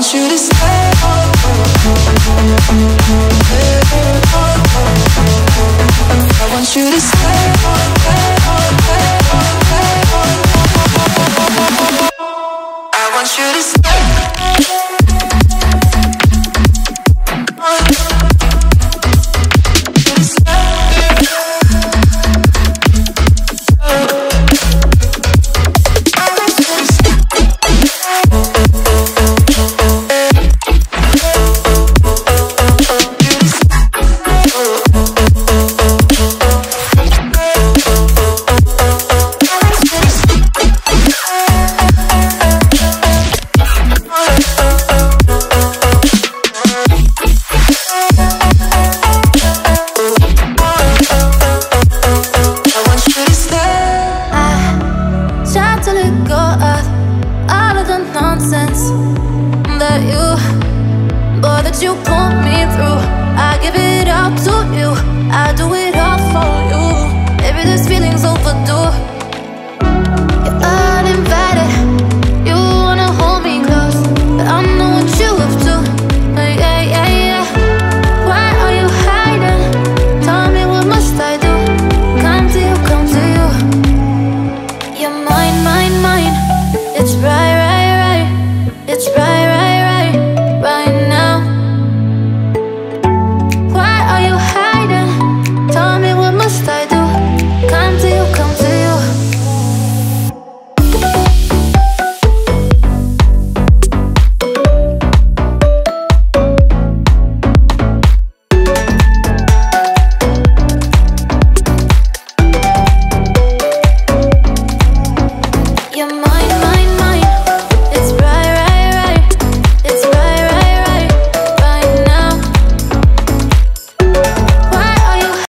want you to stay.